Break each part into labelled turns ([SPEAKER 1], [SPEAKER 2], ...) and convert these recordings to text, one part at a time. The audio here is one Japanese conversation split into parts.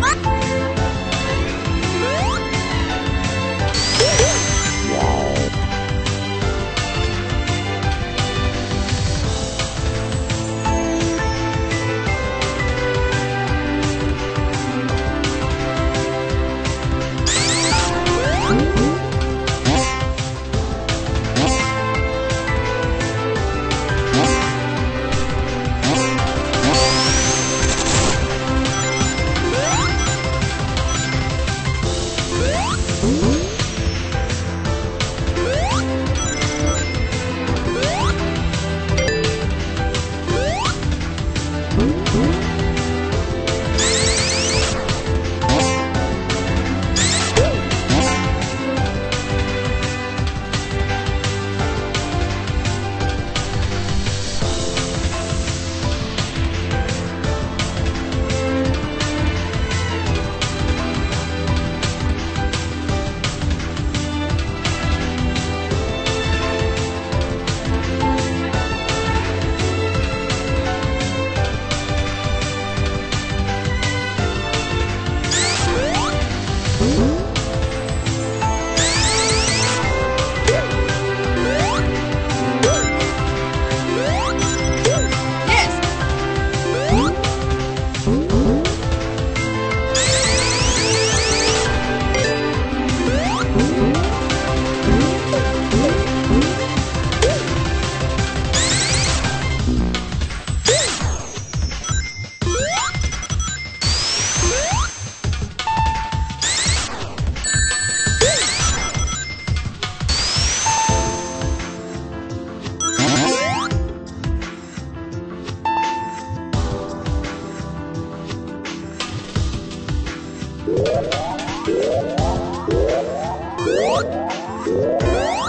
[SPEAKER 1] Opa! Whoa!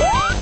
[SPEAKER 1] Woo!